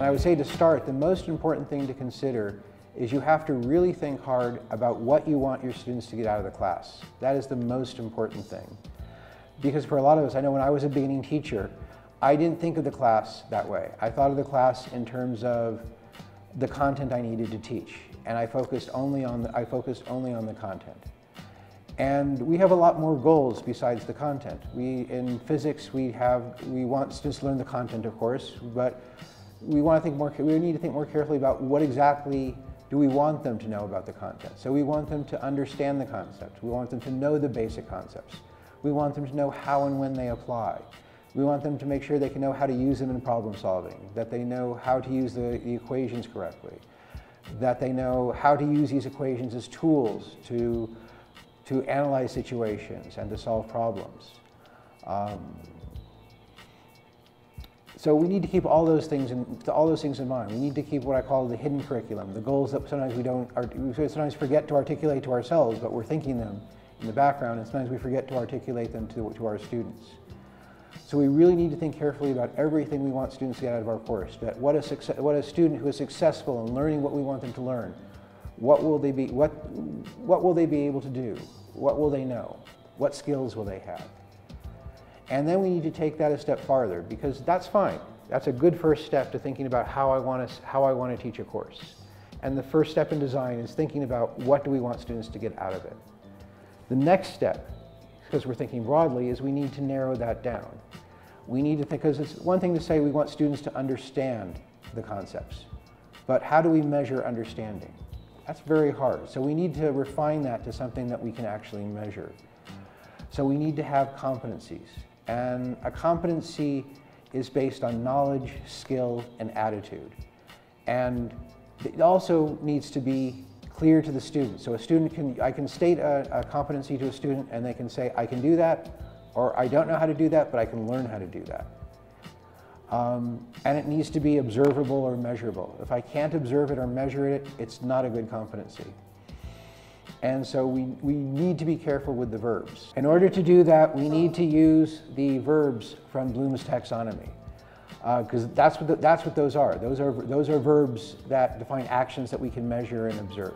I would say to start, the most important thing to consider is you have to really think hard about what you want your students to get out of the class. That is the most important thing. Because for a lot of us, I know when I was a beginning teacher, I didn't think of the class that way. I thought of the class in terms of the content I needed to teach. And I focused only on the, I focused only on the content. And we have a lot more goals besides the content. We, in physics, we have, we want students to learn the content, of course, but we want to think more, we need to think more carefully about what exactly do we want them to know about the content. So we want them to understand the concepts. We want them to know the basic concepts. We want them to know how and when they apply. We want them to make sure they can know how to use them in problem solving, that they know how to use the, the equations correctly, that they know how to use these equations as tools to, to analyze situations and to solve problems. Um, so we need to keep all those things in all those things in mind. We need to keep what I call the hidden curriculum, the goals that sometimes we don't, we sometimes forget to articulate to ourselves, but we're thinking them in the background, and sometimes we forget to articulate them to, to our students. So we really need to think carefully about everything we want students to get out of our course. That what a, success, what a student who is successful in learning what we want them to learn, what will they be, what, what will they be able to do? What will they know? What skills will they have? And then we need to take that a step farther because that's fine. That's a good first step to thinking about how I want to, how I want to teach a course. And the first step in design is thinking about what do we want students to get out of it. The next step, because we're thinking broadly, is we need to narrow that down. We need to think, because it's one thing to say we want students to understand the concepts, but how do we measure understanding? That's very hard. So we need to refine that to something that we can actually measure. So we need to have competencies. And a competency is based on knowledge, skill, and attitude. And it also needs to be clear to the student. So a student can, I can state a, a, competency to a student and they can say, I can do that, or I don't know how to do that, but I can learn how to do that. Um, and it needs to be observable or measurable. If I can't observe it or measure it, it's not a good competency. And so we, we need to be careful with the verbs. In order to do that, we need to use the verbs from Bloom's taxonomy. Because uh, that's, what that's what those are. Those are. those are verbs that define actions that we can measure and observe.